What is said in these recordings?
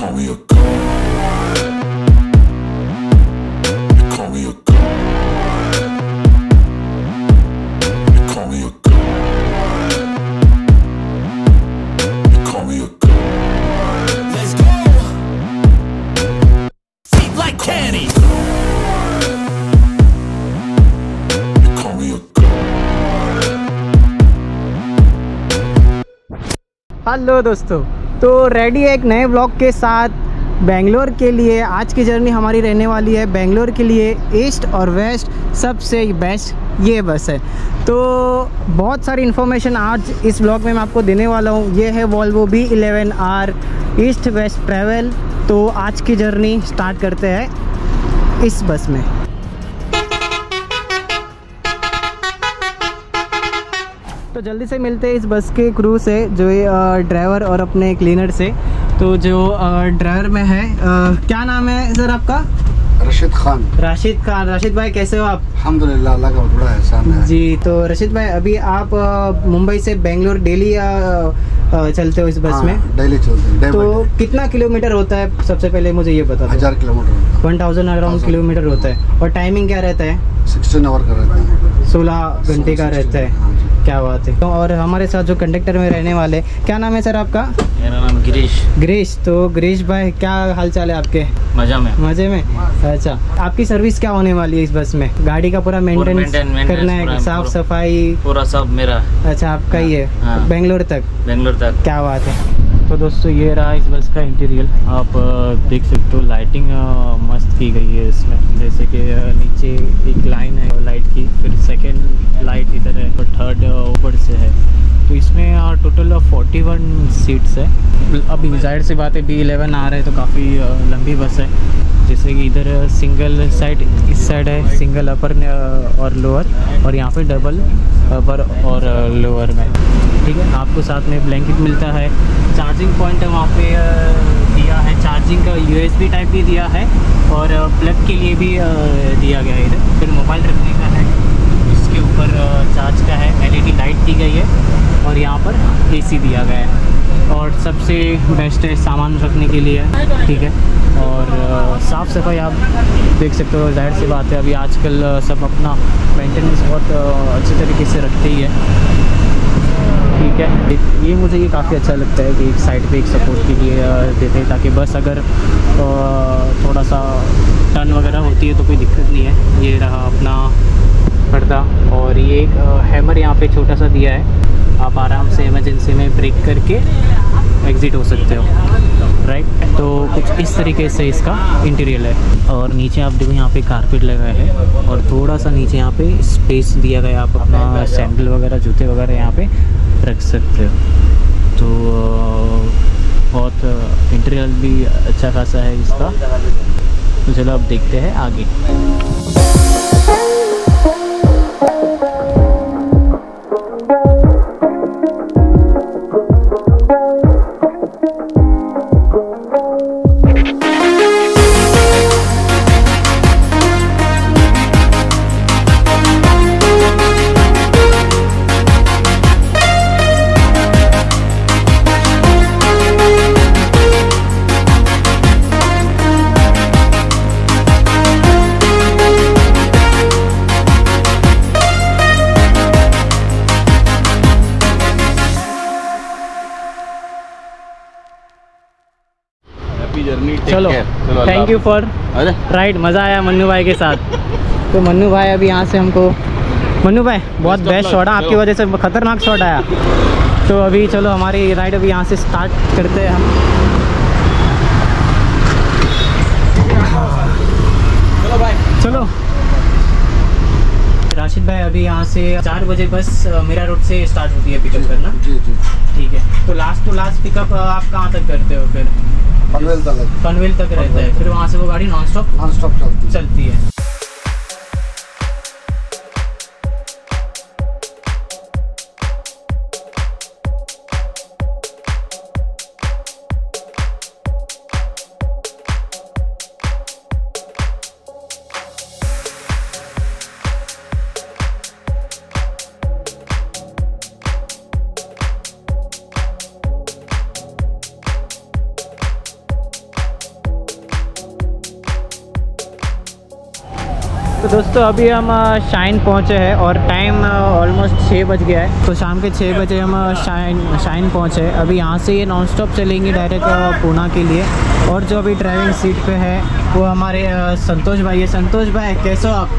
call me a god. You call me a god. You call me a god. You call me a god. Let's go. Feet like candy. You call me a god. Hello दोस्तों तो ready है एक नए blog के साथ। बेंगलोर के लिए आज की जर्नी हमारी रहने वाली है। बेंगलोर के लिए ईस्ट और वेस्ट सबसे बेस्ट ये बस है। तो बहुत सारी इन्फॉर्मेशन आज इस ब्लॉग में मैं आपको देने वाला हूँ। ये है Volvo B eleven R East West Travel तो आज की जर्नी स्टार्ट करते हैं इस बस में। तो जल्दी से मिलते हैं इस बस के क्रू से जो ये ड्राइवर और अपने क्लीनर से। तो जो ड्राइवर में है क्या नाम है सर आपका? रशीद खान। राशिद खान। राशिद भाई कैसे हो आप? अल्लाह का बड़ा एहसान है। जी तो रशीद भाई अभी आप मुंबई से बेंगलोर डेली चलते हो इस बस हाँ, में? डेली चलते हैं तो कितना किलोमीटर होता है? सबसे पहले मुझे ये बता हज़ार kilometre one thousand around kilometre होता है। और टाइमिंग क्या रहता है? सिक्सटीन आवर का रहता है। सोलह घंटे का रहता है। क्या बात है? तो और हमारे साथ जो कंडक्टर में रहने वाले क्या नाम है सर आपका? मेरा नाम गिरीश। गिरीश तो गिरीश भाई क्या हाल चाल है आपके? मज़ा में। मज़े में? अच्छा आपकी सर्विस क्या होने वाली है इस बस में? गाड़ी का पूरा मेंटेनेंस करना है साफ़ सफ़ाई? पूरा सब मेरा अच्छा आपका ही है? हाँ। बेंगलोर तक? बेंगलोर तक। क्या बात है। तो दोस्तों, ये रहा इस बस का इंटीरियर आप देख सकते हो लाइटिंग मस्त की गई है इसमें। जैसे कि नीचे एक लाइन है लाइट की, फिर सेकेंड लाइट इधर है, और थर्ड ऊपर से है। तो इसमें टोटल फोर्टी वन सीट्स है। अभी ज़ाहिर सी बात है बी इलेवन आ रहा है तो काफ़ी लंबी बस है। जैसे कि इधर सिंगल साइड इस साइड है सिंगल अपर और लोअर और यहाँ पे डबल अपर और लोअर में। ठीक है? आपको साथ में ब्लैंकेट मिलता है। चार्जिंग पॉइंट वहाँ पे दिया है। चार्जिंग का यूएसबी टाइप भी दिया है और प्लग के लिए भी दिया गया है इधर। फिर मोबाइल रखने का है। इसके ऊपर चार्ज का है। एलईडी लाइट दी गई है और यहाँ पर एसी दिया गया है। और सबसे बेस्ट है सामान रखने के लिए। ठीक है? और साफ़ सफ़ाई आप देख सकते हो। ज़ाहिर सी बात है, अभी आजकल सब अपना मेंटेनेंस बहुत अच्छे तरीके से रखते ही है। ठीक है। ये मुझे ये काफ़ी अच्छा लगता है कि एक साइड पे एक सपोर्ट के लिए देते हैं ताकि बस अगर थोड़ा सा टर्न वगैरह होती है तो कोई दिक्कत नहीं है। ये रहा अपना पर्दा और ये एक हैमर यहाँ पे छोटा सा दिया है। आप आराम से इमरजेंसी में ब्रेक करके एग्ज़िट हो सकते हो। राइट तो कुछ इस तरीके से इसका इंटीरियर है। और नीचे आप देखो यहाँ पे कारपेट लगा है और थोड़ा सा नीचे यहाँ पे स्पेस दिया गया आप अपना सैंडल वगैरह, जूते वगैरह यहाँ पे रख सकते हो। तो बहुत इंटरनल भी अच्छा खासा है इसका। तो चलो अब देखते हैं आगे। चलो थैंक यू फॉर राइड मज़ा आया मन्नू भाई के साथ। तो मन्नू भाई अभी यहाँ से हमको मन्नू भाई बहुत बेस्ट शॉट है आपकी वजह से खतरनाक शॉट आया। तो अभी चलो हमारी राइड अभी यहाँ से स्टार्ट करते हैं हम। चलो भाई। चलो। राशिद भाई अभी यहाँ से चार बजे बस मीरा रोड से स्टार्ट होती है पिकअप करना। जी जी। ठीक है। तो लास्ट टू तो लास्ट पिकअप आप कहाँ तक करते हो फिर? पनवेल तक पनवेल तक रहता है। फिर वहाँ से वो गाड़ी नॉन स्टॉप नॉन स्टॉप चलती है। दोस्तों अभी हम शाइन पहुँचे हैं और टाइम ऑलमोस्ट छः बज गया है। तो शाम के छः बजे हम शाइन शाइन पहुँचे। अभी यहाँ से ये नॉन स्टॉप चलेंगे डायरेक्ट पूना के लिए। और जो अभी ड्राइविंग सीट पे है वो हमारे संतोष भाई है। संतोष भाई कैसे हो आप?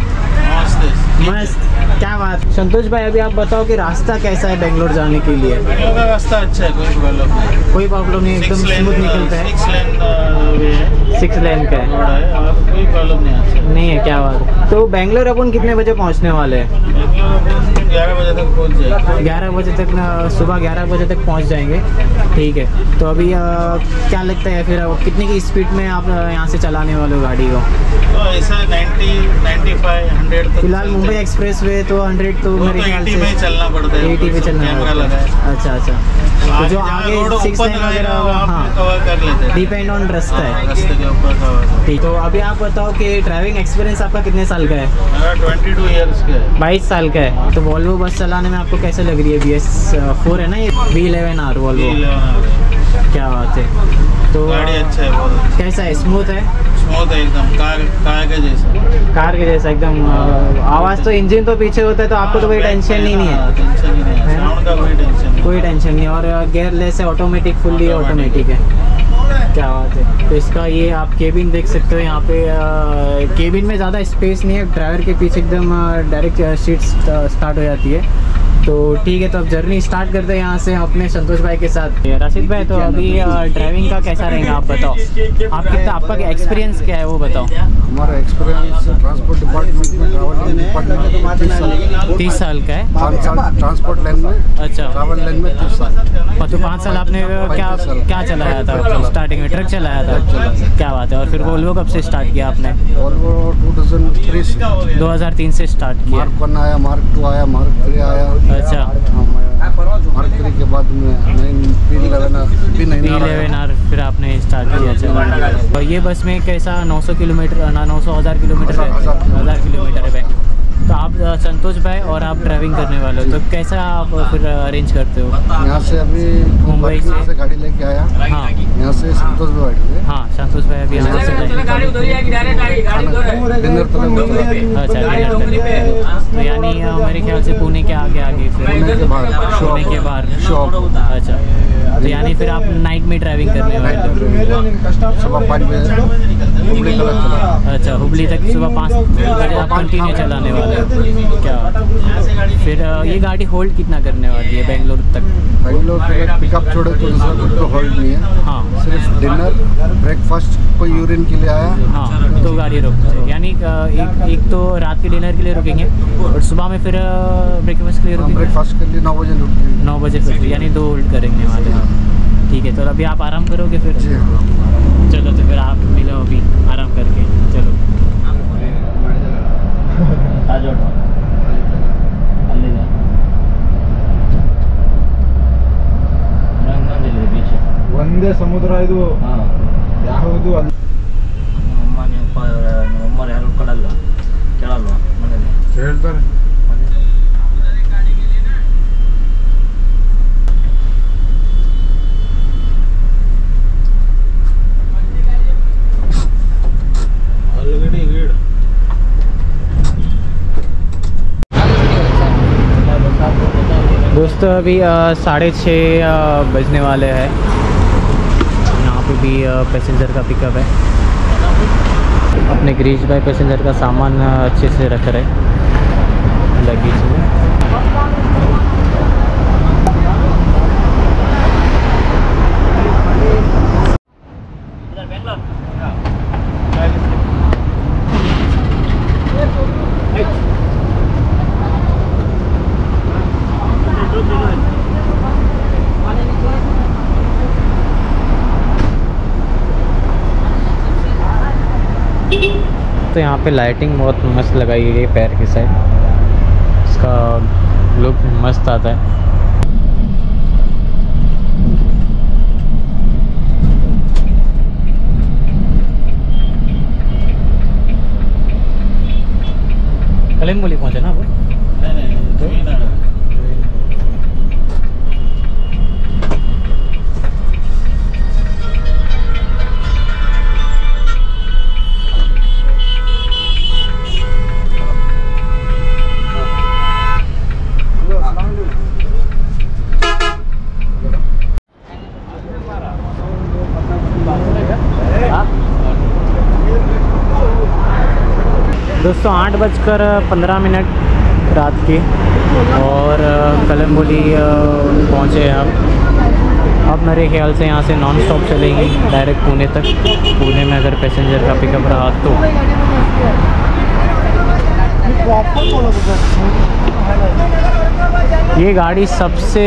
मस्त। क्या बात? संतोष भाई अभी आप बताओ कि रास्ता कैसा है बेंगलोर जाने के लिए? बेंगलोर का रास्ता अच्छा है कोई प्रॉब्लम नहीं कोई प्रॉब्लम नहीं एकदम स्मूथ निकलता है। सिक्स लेन सिक्स लेन का है। कोई प्रॉब्लम नहीं नहीं है क्या बात? है तो बेंगलोर अपन कितने बजे पहुँचने वाले हैं? ग्यारह बजे तक पहुँच जाएगा। ग्यारह बजे तक ना सुबह ग्यारह बजे तक पहुँच जाएँगे। ठीक है तो अभी अ, क्या लगता है फिर कितने की स्पीड में आप यहाँ से चलाने वाले हो गाड़ी को? तो ऐसा नाइन्टी नाइन्टी हंड्रेड फ़िलहाल मुंबई एक्सप्रेस वे तो हंड्रेड तो मेरे तो ख्याल 80 में से चलना पड़ता है एटी पे चलना पड़ता है। है अच्छा अच्छा। तो जो आगे सिक्स वगैरह होगा हाँ। हैं। डिपेंड ऑन रास्ता हाँ, है रास्ते कर ठीक तो अभी आप बताओ कि ड्राइविंग एक्सपीरियंस आपका कितने साल का है? ट्वेंटी टू ईयर्स का है। बाईस साल का है। तो वॉल्वो बस चलाने में आपको कैसे लग रही है? बी एस फोर है ना ये? B eleven R Volvo E11 आ रहा है। क्या बात है। तो गाड़ी अच्छा है बहुत कैसा है? स्मूथ है? स्मूथ है एकदम कार कार के जैसा। कार के जैसा एकदम आवाज़ तो इंजन तो पीछे होता है तो आपको तो कोई टेंशन ही नहीं है टेंशन ही नहीं है। है कोई टेंशन नहीं कोई टेंशन नहीं और गेयरलेस है ऑटोमेटिक फुल्ली ऑटोमेटिक है। क्या बात है। तो इसका ये आप केबिन देख सकते हो यहाँ पे केबिन में ज़्यादा स्पेस नहीं है। ड्राइवर के पीछे एकदम डायरेक्ट सीट स्टार्ट हो जाती है। तो ठीक है तो अब जर्नी स्टार्ट करते हैं यहाँ से अपने संतोष भाई के साथ। राशिद भाई तो अभी ड्राइविंग का कैसा रहेगा आप बताओ। आप कितना आपका एक्सपीरियंस क्या है वो बताओ। हमारा एक्सपीरियंस तीस साल का है? पाँच साल ट्रांसपोर्ट लाइन में अच्छा। ट्रैवल लाइन में तीस साल। और तो पाँच साल आपने क्या क्या चलाया था? स्टार्टिंग में ट्रक चलाया था? क्या बात है। और फिर वोल्वो कब से स्टार्ट किया आपने? और वो टू थाउज़ेंड थ्री से 2003 से स्टार्ट किया। मार्क वन आया मार्क टू आया मार्क थ्री आया। अच्छा। मार्क थ्री के बाद में पी इलेवन आर फिर आपने स्टार्ट किया चलाना और ये बस में कैसा 900 किलोमीटर ना 900 हज़ार किलोमीटर है? हज़ार किलोमीटर। है तो आप संतोष भाई और आप ड्राइविंग करने वाले हो तो कैसा आप फिर अरेंज करते हो? यहाँ से अभी मुंबई से? से गाड़ी लेके आया। हाँ। यहाँ से संतोष भाई बैठ हाँ संतोष भाई अभी यहाँ से तो अच्छा तो यानी अ, मेरे ख्याल से पुणे के आगे आगे फिर। पुणे के बाहर शॉप। अच्छा। तो यानी फिर आप नाइट में ड्राइविंग करने वाले हो। अच्छा हुबली तक सुबह पाँच बजे आप कंटिन्यू चलाने वाले हो। क्या? फिर ये गाड़ी होल्ड कितना करने वाली है बेंगलोर तक? बेंगलोर के पिकअप छोड़े तो दूसरा कुछ तो होल्ड नहीं है। हाँ। सिर्फ़ डिनर ब्रेकफास्ट कोई यूरिन के लिए आया। हाँ तो गाड़ी रोकते हैं। यानी एक एक तो रात के डिनर के लिए रुकेंगे और सुबह में फिर ब्रेकफास्ट के लिए रुकेंगे। ब्रेकफास्ट के लिए नौ बजे लुटती नौ बजे फिर यानी दो होल्ड करेंगे वाले। हैं। ठीक है तो अभी आप आराम करोगे फिर? हाँ। चलो तो फिर आप मिलो अभी आराम करके। चलो। ರಾಜೋಡು ಅಲ್ಲಿದೆ. ಇನ್ನೊಂದಿದೆ ಬೀಚ್ ಒಂದೇ ಸಮುದ್ರ ಇದು? ಯಾವುದು ಅಲ್ಲಿ ಅಮ್ಮ ನಿಮ್ಮ ಅಮ್ಮ ಯಾರು ಕಡಲ್ಲ ಕೇಳಲ್ವಾ ಮನೇಲಿ? ಹೇಳ್ತಾರೆ दोस्तों अभी साढ़े छः बजने वाले हैं। यहाँ पे भी पैसेंजर का पिकअप है। अपने गिरीश भाई पैसेंजर का सामान अच्छे से रख रहे लगेज में तो यहाँ पे लाइटिंग बहुत मस्त लगाई गई है पैर के साइड इसका लुक मस्त आता है। बजकर पंद्रह मिनट रात के। और कलम्बोली पहुँचे अब। अब मेरे ख्याल से यहाँ से नॉन स्टॉप चलेंगी डायरेक्ट पुणे तक। पुणे में अगर पैसेंजर का पिकअप रहा तो। ये गाड़ी सबसे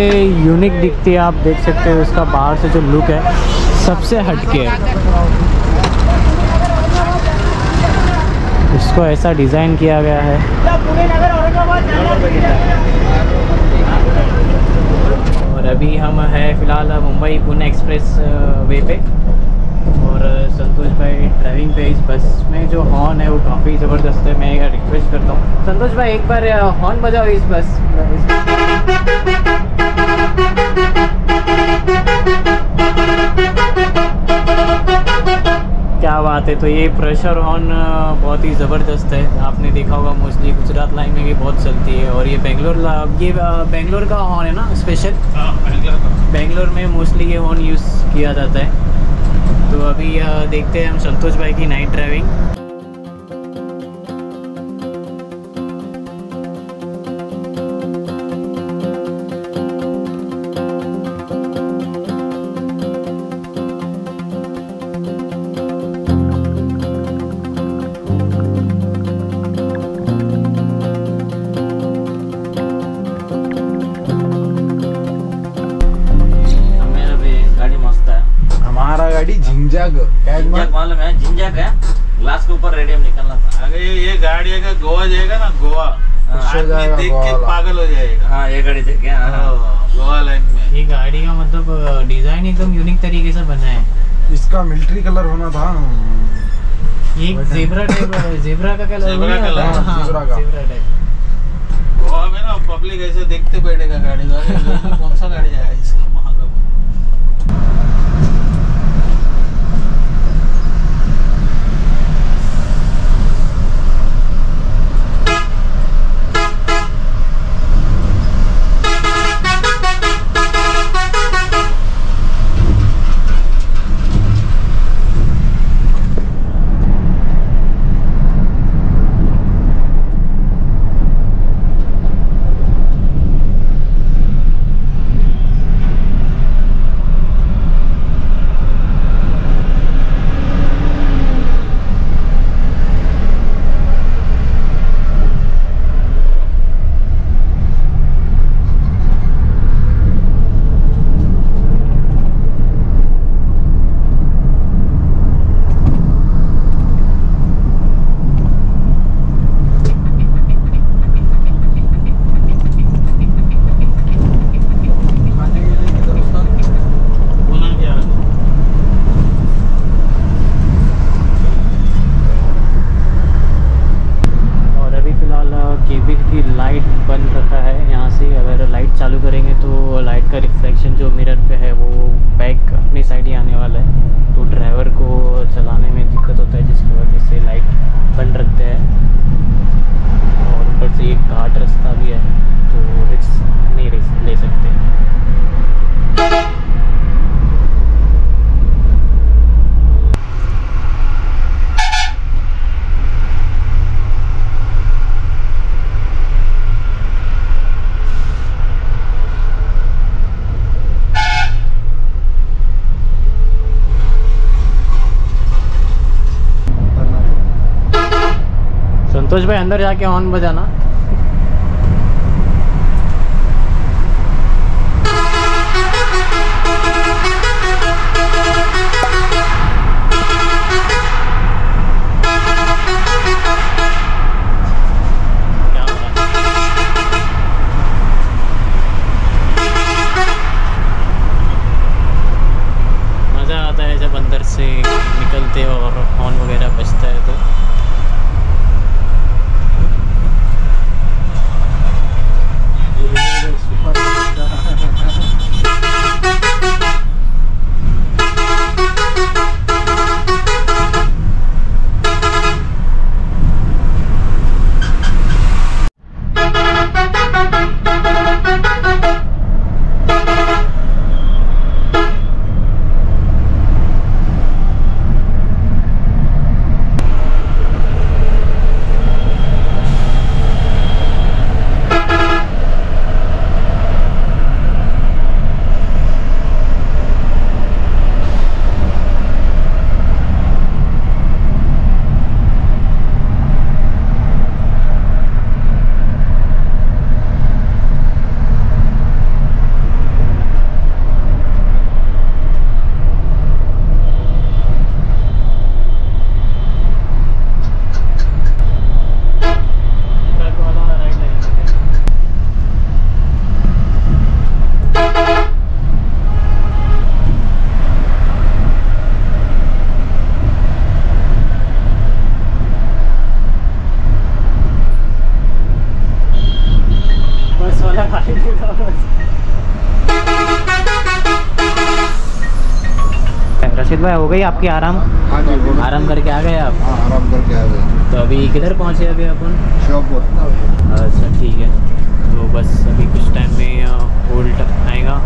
यूनिक दिखती है, आप देख सकते हो, इसका बाहर से जो लुक है, सबसे हटके है। इसको ऐसा डिज़ाइन किया गया है। और अभी हम हैं फ़िलहाल मुंबई पुणे एक्सप्रेस वे पे। और संतोष भाई ड्राइविंग पे इस बस में जो हॉर्न है वो काफ़ी ज़बरदस्त है। मैं रिक्वेस्ट करता हूँ। संतोष भाई, एक बार हॉर्न बजाओ इस बस। इस क्या है तो ये प्रेशर हॉर्न बहुत ही ज़बरदस्त है। आपने देखा होगा मोस्टली गुजरात लाइन में भी बहुत चलती है और ये बेंगलोर ला- ये बेंगलोर का हॉर्न है ना स्पेशल बेंगलोर में मोस्टली ये हॉर्न यूज़ किया जाता है। तो अभी देखते हैं हम संतोष भाई की नाइट ड्राइविंग क्या झिंझक मालूम है झिंझक है ग्लास के ऊपर रेडियम निकलना था अगर ये ये गाड़ी अगर गोवा जाएगा ना? गोवा. जाएगा देख के पागल हो जाएगा हाँ ये गाड़ी देखे हाँ हाँ, गोवा लाइन में. ये गाड़ी का मतलब डिज़ाइन एकदम यूनिक तरीके से बना है. इसका मिलिट्री कलर होना था ये जेब्रा टाइप जेब्रा का कलर colour, हाँ, का। गोवा में ना पब्लिक ऐसे देखते बैठेगा गाड़ी का कौन सा गाड़ी आया अंदर जाके हॉर्न बजाना। हो गई आपकी आराम? हाँ जी आराम करके आ गए आप? हाँ आराम करके आ गए। तो अभी किधर पहुँचे अभी अपन? शॉप अच्छा ठीक है। तो बस अभी कुछ टाइम में होल्ड आएगा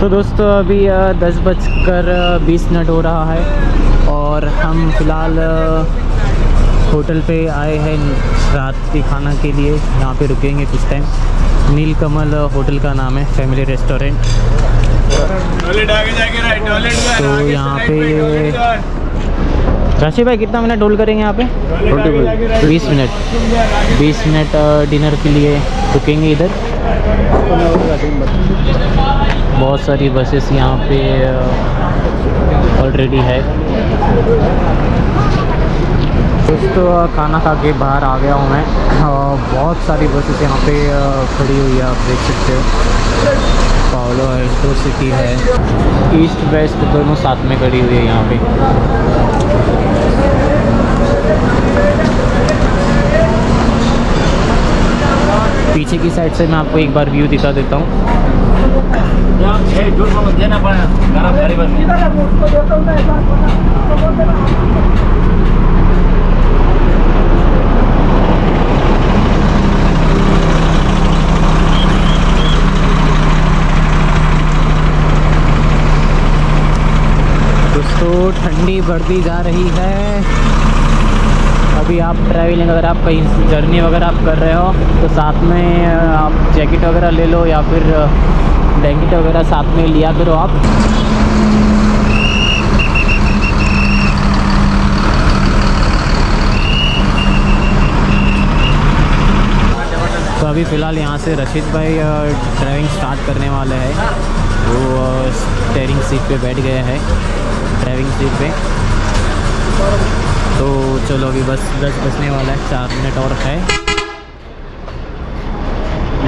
तो दोस्तों अभी दस बजकर बीस मिनट हो रहा है और हम फ़िलहाल होटल पे आए हैं रात के खाना के लिए। यहाँ पे रुकेंगे कुछ टाइम। नीलकमल होटल का नाम है फैमिली रेस्टोरेंट। तो यहाँ पे राशि भाई कितना मिनट होल्ड करेंगे यहाँ पे? बीस मिनट। बीस मिनट डिनर के लिए रुकेंगे इधर। बहुत सारी बसेस यहाँ पे ऑलरेडी है। दोस्तों खाना खा के बाहर आ गया हूँ मैं। बहुत सारी बसेस यहाँ पे खड़ी हुई है आप देख सकते हो। पावलो एल्टो सिटी है। ईस्ट वेस्ट दोनों साथ में खड़ी हुई है यहाँ पे। पीछे की साइड से मैं आपको एक बार व्यू दिखा देता हूँ। दोस्तों, ठंडी बढ़ती जा रही है। अभी आप ट्रैवलिंग अगर आप कहीं जर्नी वगैरह आप कर रहे हो तो साथ में आप जैकेट वगैरह ले लो या फिर ब्लैंकेट वगैरह साथ में लिया करो आप। तो अभी फ़िलहाल यहाँ से रशीद भाई ड्राइविंग स्टार्ट करने वाले हैं। वो स्टेयरिंग सीट पे बैठ गए हैं ड्राइविंग सीट पे। तो चलो अभी बस दस बजने वाला है, चार मिनट और है।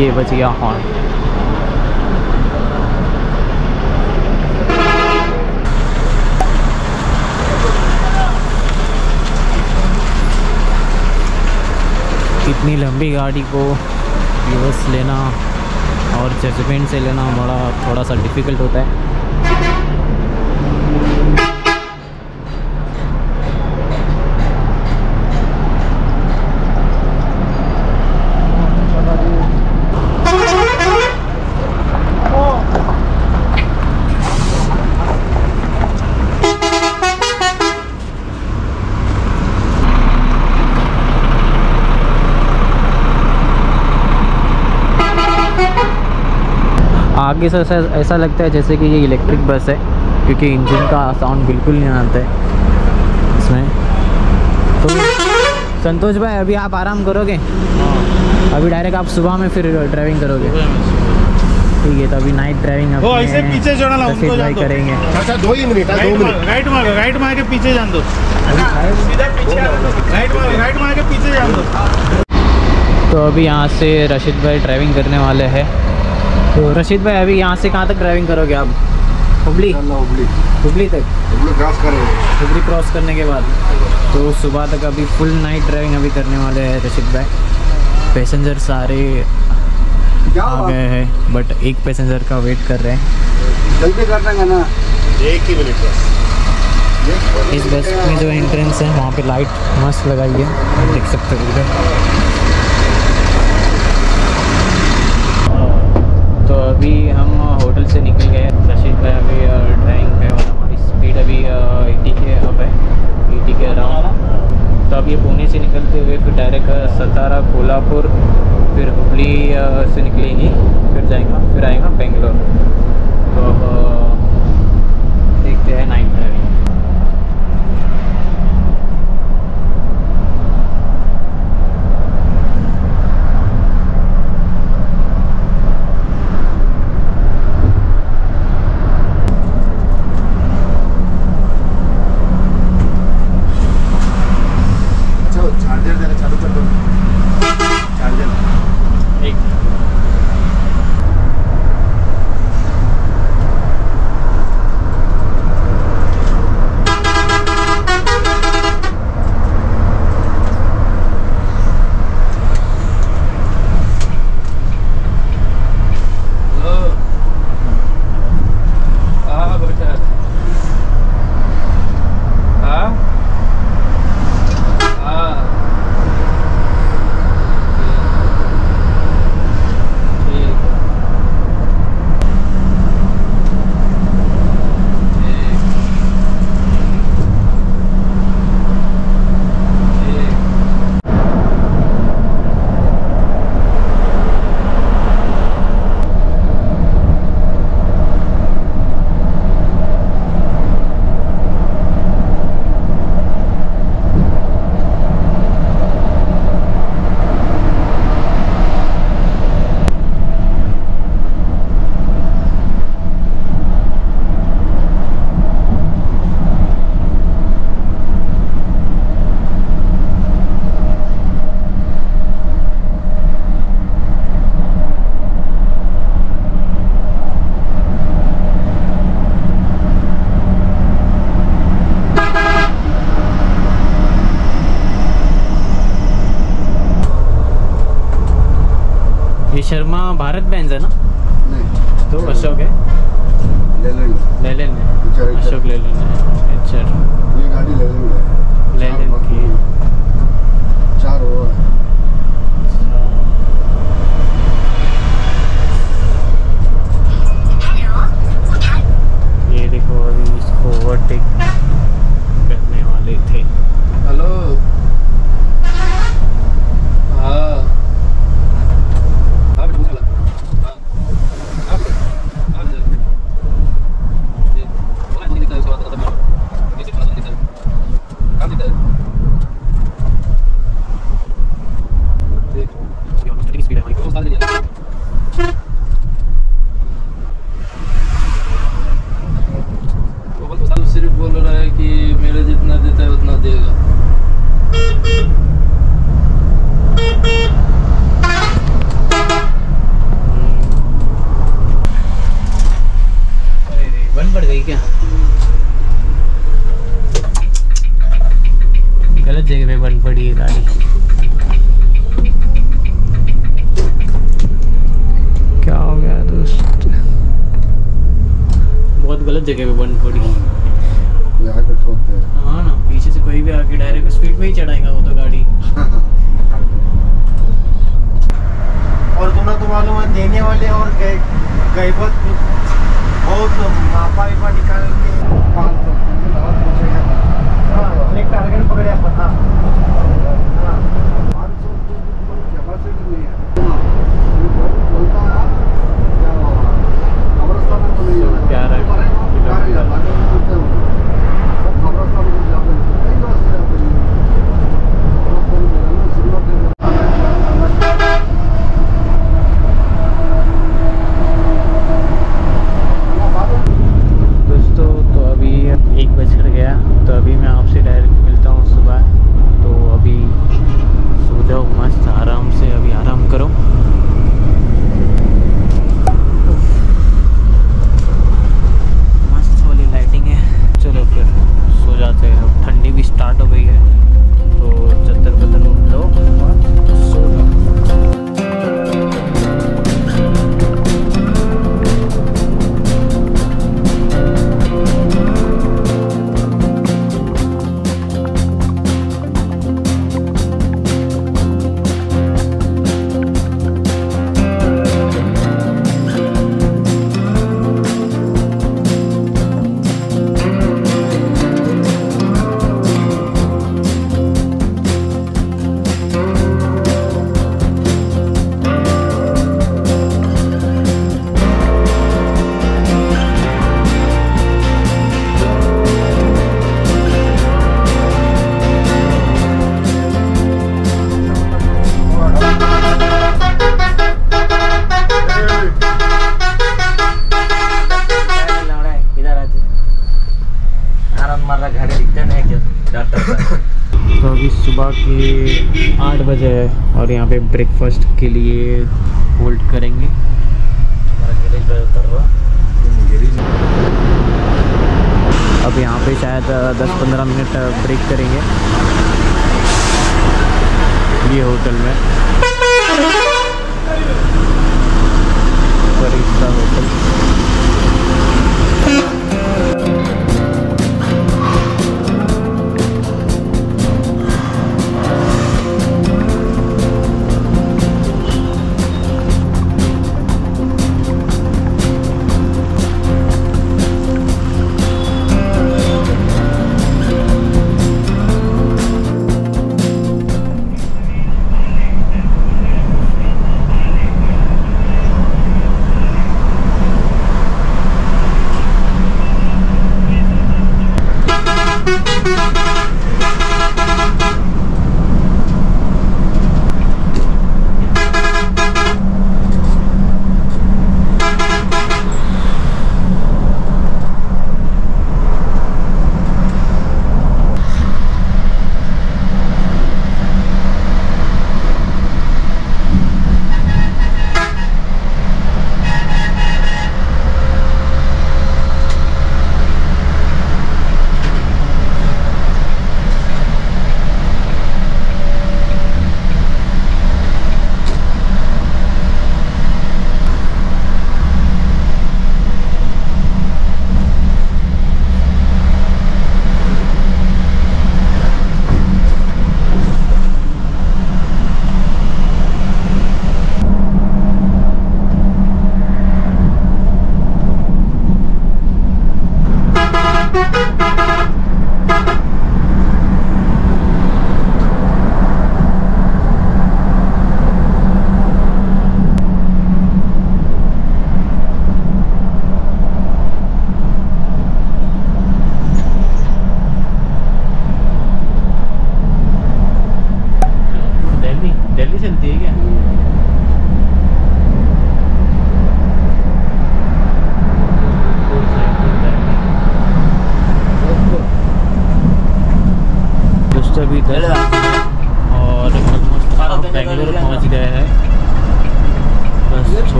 ये बच गया हॉर्न इतनी लंबी गाड़ी को रिवर्स लेना और जजमेंट से लेना बड़ा, थोड़ा सा डिफ़िकल्ट होता है। आगे से ऐसा ऐसा लगता है जैसे कि ये इलेक्ट्रिक बस है क्योंकि इंजन का साउंड बिल्कुल नहीं आता है इसमें। तो संतोष भाई अभी आप आराम करोगे? अभी डायरेक्ट आप सुबह में फिर ड्राइविंग करोगे। ठीक है तो अभी नाइट ड्राइविंग वो ऐसे पीछे छोड़ा ना, उनको जान दो। करेंगे। अच्छा दो ही मिनट दो मिनट राइट मार राइट मार के पीछे जान दो। सीधा पीछे राइट मार राइट मार के पीछे जान दो। तो अभी यहाँ से रशीद भाई ड्राइविंग करने वाले हैं। तो रशीद भाई अभी यहाँ से कहाँ तक ड्राइविंग करोगे आप? हुबली? हुबली। हुबली तक? हुबली क्रॉस करेंगे। हुबली क्रॉस करने के बाद। तो सुबह तक अभी फुल नाइट ड्राइविंग अभी करने वाले हैं रशीद भाई। पैसेंजर सारे आ गए हैं बट एक पैसेंजर का वेट कर रहे हैं। जल्दी कर देंगे ना। एक ही मिनट बस। इस बस में जो एंट्रेंस है वहाँ पे लाइट मस्त लगाई है। देख सकते हो इधर। तो अभी हम होटल से निकल गए। रशीद भाई अभी ड्राइंग पे और हमारी स्पीड अभी एटी के अब है। एटी के अराउंड तो ये पुणे से निकलते हुए फिर डायरेक्ट सतारा, कोल्हापुर, फिर हुबली से निकलेंगी। फिर जाएगा, फिर आएगा बेंगलोर। तो अब देखते हैं नाइट ड्राइविंग भारत बैंक है ना? और यहाँ पे ब्रेकफास्ट के लिए होल्ड करेंगे। अब यहाँ पे शायद 10-15 मिनट ब्रेक करेंगे। ये होटल में।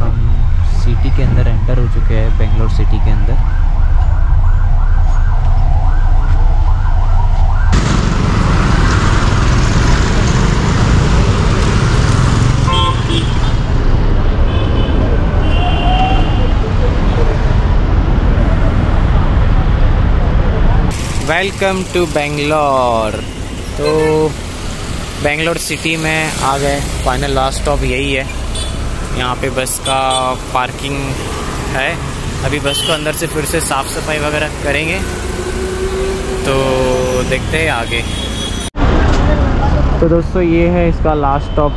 हम सिटी के अंदर एंटर हो चुके हैं बेंगलोर सिटी के अंदर। वेलकम टू बेंगलोर तो बेंगलोर सिटी में आ गए। फाइनल लास्ट स्टॉप यही है। यहाँ पे बस का पार्किंग है। अभी बस को अंदर से फिर से साफ़ सफ़ाई वगैरह करेंगे। तो देखते हैं आगे। तो दोस्तों ये है इसका लास्ट स्टॉप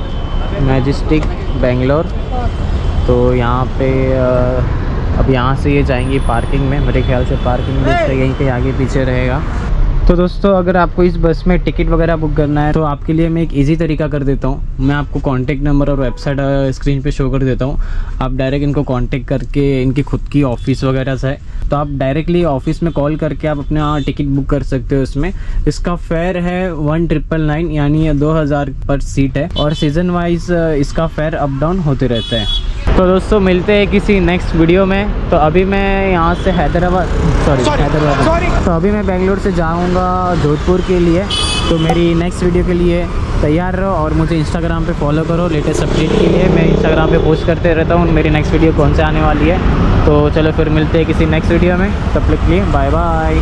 मैजिस्टिक बेंगलोर तो यहाँ पे अब यहाँ से ये जाएँगी पार्किंग में। मेरे ख्याल से पार्किंग में यहीं कहीं आगे पीछे रहेगा। तो दोस्तों, अगर आपको इस बस में टिकट वगैरह बुक करना है तो आपके लिए मैं एक इजी तरीका कर देता हूँ। मैं आपको कॉन्टैक्ट नंबर और वेबसाइट स्क्रीन पे शो कर देता हूँ। आप डायरेक्ट इनको कांटेक्ट करके इनकी खुद की ऑफ़िस वगैरह से। तो आप डायरेक्टली ऑफ़िस में कॉल करके आप अपना टिकट बुक कर सकते हो इसमें। इसका फेयर है वन ट्रिपल नाइन यानी दो हज़ार पर सीट है। और सीज़न वाइज इसका फेयर अप डाउन होते रहते हैं। तो दोस्तों मिलते हैं किसी नेक्स्ट वीडियो में। तो अभी मैं यहाँ से हैदराबाद सॉरी हैदराबाद। तो अभी मैं बेंगलोर से जाऊँगा जोधपुर के लिए। तो मेरी नेक्स्ट वीडियो के लिए तैयार रहो और मुझे इंस्टाग्राम पे फॉलो करो लेटेस्ट अपडेट के लिए। मैं इंस्टाग्राम पे पोस्ट करते रहता हूँ मेरी नेक्स्ट वीडियो कौन से आने वाली है। तो चलो फिर मिलते हैं किसी नेक्स्ट वीडियो में। तब तक के लिए बाय बाय